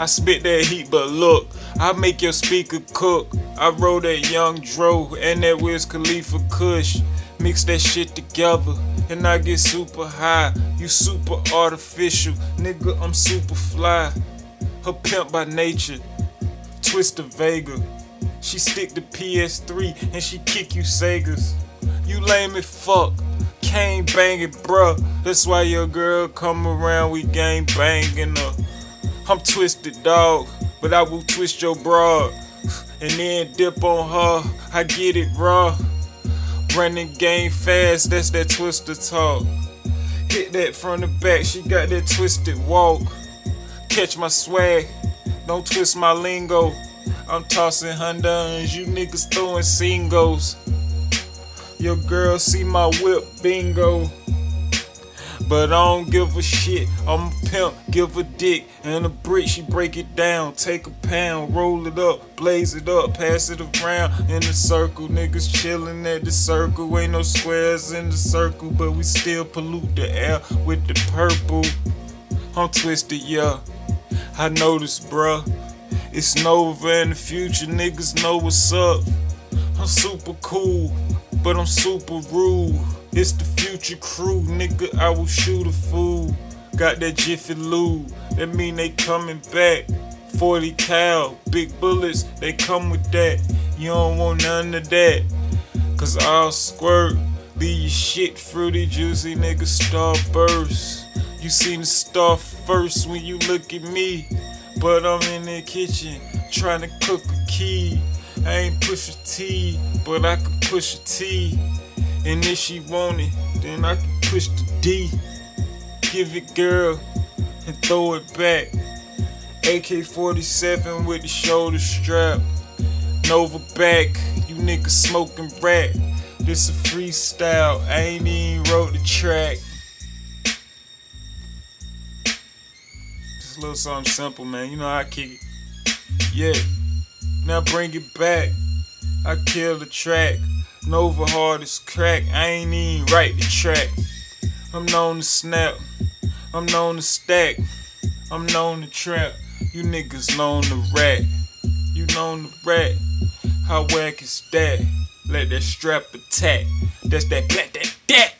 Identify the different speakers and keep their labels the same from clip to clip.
Speaker 1: I spit that heat, but look, I make your speaker cook. I roll that young dro and that Wiz Khalifa Kush. Mix that shit together and I get super high. You super artificial, nigga, I'm super fly. Her pimp by nature, Twister Vega. She stick to PS3 and she kick you Segas. You lame as fuck, can't bang it, bruh. That's why your girl come around, we gang banging her. I'm twisted, dog, but I will twist your broad. And then dip on her, I get it raw. Running game fast, that's that twister talk. Hit that from the back, she got that twisted walk. Catch my swag, don't twist my lingo. I'm tossing Hondas, you niggas throwing singles. Your girl see my whip, bingo. But I don't give a shit. I'm a pimp, give a dick and a brick. She break it down, take a pound, roll it up, blaze it up, pass it around in the circle. Niggas chillin' at the circle. Ain't no squares in the circle, but we still pollute the air with the purple. I'm twisted, yeah. I noticed, bruh. It's Nova in the future, niggas know what's up. I'm super cool, but I'm super rude. It's the future crew, nigga. I will shoot a fool. Got that Jiffy Lube, that mean they coming back. 40 cal, big bullets, they come with that. You don't want none of that. Cause I'll squirt, leave your shit fruity, juicy, nigga. Starburst. You seen the star first when you look at me. But I'm in the kitchen, trying to cook a key. I ain't push a T, but I can push a T. And if she want it, then I can push the D. Give it girl and throw it back. AK-47 with the shoulder strap. Nova back, you niggas smoking rat. This a freestyle, I ain't even wrote the track. Just a little something simple, man. You know how I kick it. Yeah. Now bring it back. I kill the track. Nova hard as crack. I ain't even write the track. I'm known to snap. I'm known to stack. I'm known to trap. You niggas known to rat. You known to rat. How whack is that? Let that strap attack. That's that that that that.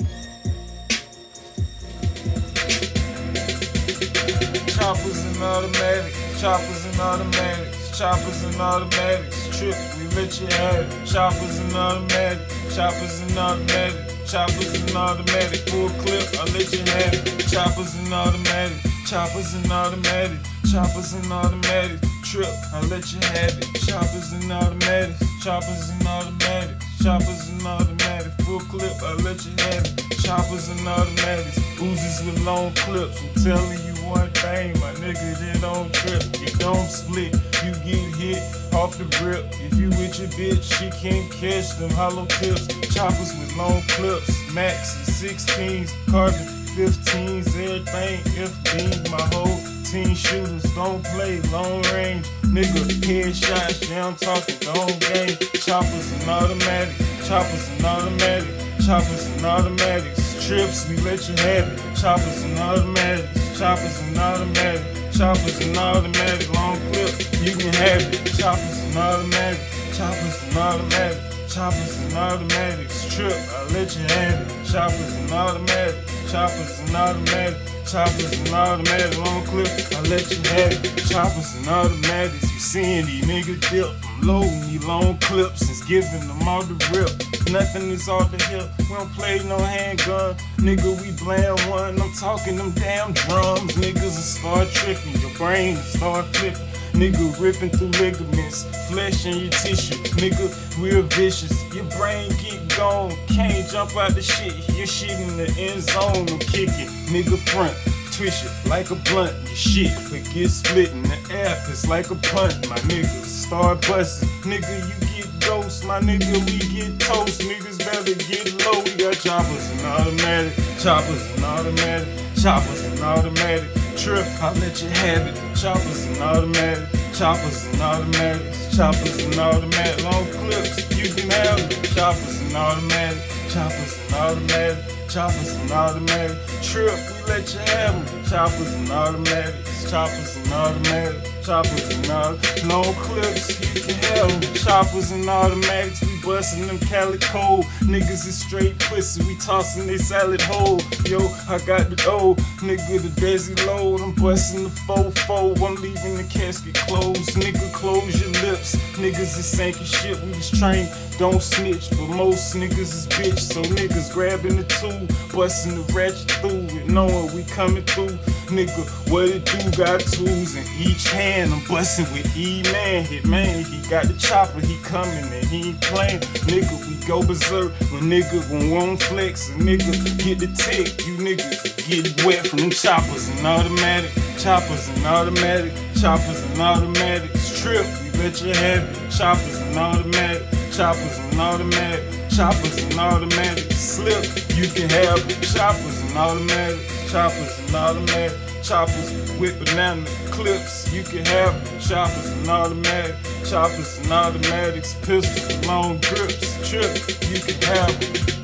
Speaker 1: Choppers and automatics. Choppers and automatics. Choppers and automatics. Trip, we let you have. Choppers and automatics. Choppers and automatics. Choppers and automatic. Full clip, I let you have it. Choppers and automatic. Choppers and automatic. Choppers and automatic. Trip, I let you have it. Choppers and automatics. Choppers and automatics. Choppers and automatic. Full clip, I let you have it. Choppers and automatics. Uzis with long clips. I'm telling you one thing, my nigga, they don't trip. It don't split. You get hit off the grip. If you with your bitch, she can't catch them hollow tips. Choppers with long clips. Max and 16s. Carbon 15s. Everything FB. My whole team shooters don't play long range. Nigga, headshots. I'm talking long game. Choppers and automatic. Choppers and automatic. Choppers and automatics. Trips, we let you have it. Choppers and automatics. Choppers and automatic. Choppers and automatic. Long clip, you can have it. Choppers and automatic. Choppers and automatic. Choppers and automatics. Trip, I let you have it. Choppers and automatic. Choppers and automatic. Choppers and automatic. Long clip, I let you have it. Choppers and automatics. You seeing these niggas dip. I'm loading these long clips and giving them all the rip. Nothing is off the hip. We don't play no handgun. Nigga, we bland one. I'm talking them damn drums. Niggas start tripping. Your brain start flipping. Nigga ripping through ligaments, flesh in your tissue. Nigga, real vicious. Your brain get gone. Can't jump out the shit. Your shit in the end zone. I'm kicking. Nigga front. Twist it like a blunt. Your shit could get split in the air. It's like a punt. My niggas start busting. Nigga, you ghost. My nigga, we get toast. Niggas better get low. We got choppers and automatic. Choppers and automatic. Choppers and automatic. Trip, I let you have it. Choppers and automatic. Choppers and automatics. Choppers and automatic. Long clips, you can have it. Choppers and automatic. Choppers and automatic. Choppers and automatic. Trip, we let you have them. Choppers and automatics. choppers and automatics. choppers and automatics. Long clips, you can have choppers and automatics. Bustin' them calico. Niggas is straight pussy, we tossin' they salad whole. Yo, I got the dough, nigga, the Desi load. I'm bustin' the fofo, I'm leaving the casket closed. Nigga, close your lips. Niggas is sinking shit, we was trained, don't snitch. But most niggas is bitch, so niggas grabbing the tool, bustin' the ratchet through it, knowing we coming through. Nigga, what it do? Got tools in each hand. I'm bustin' with E man, hit man. He got the chopper, he coming and he ain't playing. Nigga, we go berserk when nigga when one flex. A nigga get the tick, you niggas get wet from them choppers and automatic, choppers and automatic, choppers and automatic. Strip, you let you have it. Choppers and automatic, choppers and automatic, choppers and automatic. Slip, you can have it. Choppers and automatic, choppers and automatic. Choppers with banana clips, you can have. Choppers and automatic, choppers and automatics, pistols, long grips, trip, you can have.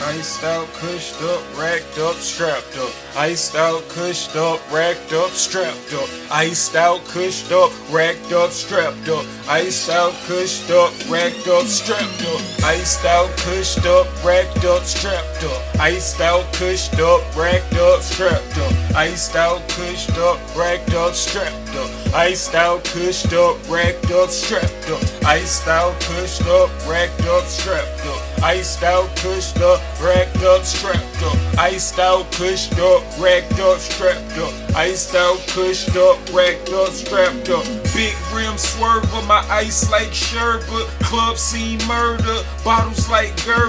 Speaker 1: Iced out, cushed up, racked up, strapped up. Iced out, cushed up, racked up, strapped up. Iced out, cushed up, racked up, strapped up. Iced out, cushed up, racked up, strapped up. Iced out, cushed up, racked up, strapped up. Iced out, cushed up, racked up, strapped up. Iced out, cushed up, racked up, strapped up. Iced out, cushed up, racked up, strapped up. Iced out, cushed up, racked up, strapped up. Iced out, cushed up, racked up, strapped up. Iced out, pushed up, racked up, strapped up. Iced out, pushed up, racked up, strapped up. Big rim swerve on my ice like sherbet. Club scene murder, bottles like Gerber.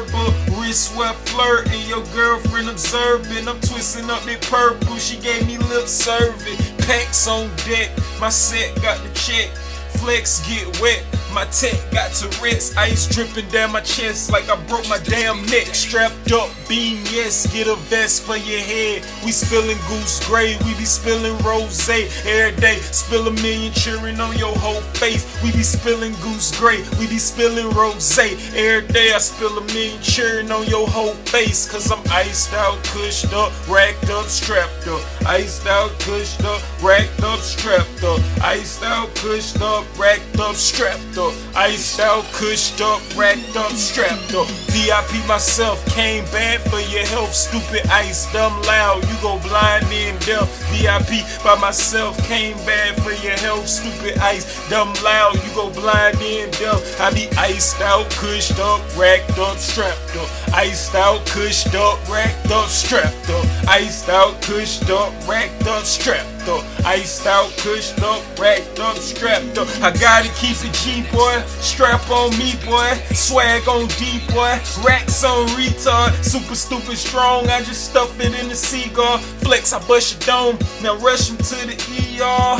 Speaker 1: Wrist sweat flirting, your girlfriend observing. I'm twisting up that purple, she gave me lip serving. Packs on deck, my set got the check. Flex get wet, my tech got to rest. Ice dripping down my chest like I broke my damn neck. Strapped up, beam, yes, get a vest for your head. We spilling goose gray, we be spilling rose every day. Spill a million cheering on your whole face. We be spilling goose gray, we be spilling rose every day. I spill a million cheering on your whole face. Cause I'm iced out, cushed up, racked up, strapped up. Iced out, cushed up, racked up, strapped up. Iced out, cushed up, racked up, strapped up. Iced out, cushed up, racked up, strapped up. VIP myself came bad for your health. Stupid ice, dumb loud, you go blind and deaf. VIP by myself came bad for your health. Stupid ice, dumb loud, you go blind and deaf. I be iced out, cushed up, racked up, strapped up. Iced out, cushed up, racked up, strapped up. Iced out, cushed up, racked up, strapped up. Iced out, cushed up, racked up, strapped up. I gotta keep it G, boy. Strap on me, boy. Swag on D, boy. Racks on retard. Super stupid strong. I just stuff it in the cigar. Flex, I bust your dome. Now rush him to the ER.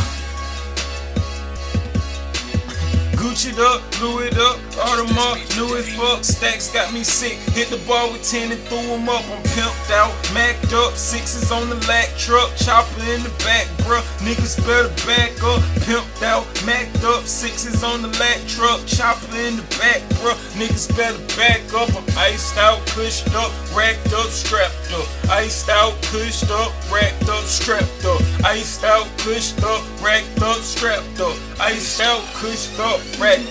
Speaker 1: Gucci up, blew it up, Audemars, new as fuck, stacks got me sick. Hit the bar with 10 and threw them up. I'm pimped out, macked up, sixes on the lack truck, chopper in the back, bruh. Niggas better back up, pimped out, macked up, sixes on the lack truck, chopper in the back, bruh. Niggas better back up. I'm iced out, pushed up, racked up, strapped up. Iced out, pushed up, racked up, strapped up. Iced out, pushed up, racked up, strapped up. Iced out, pushed up, racked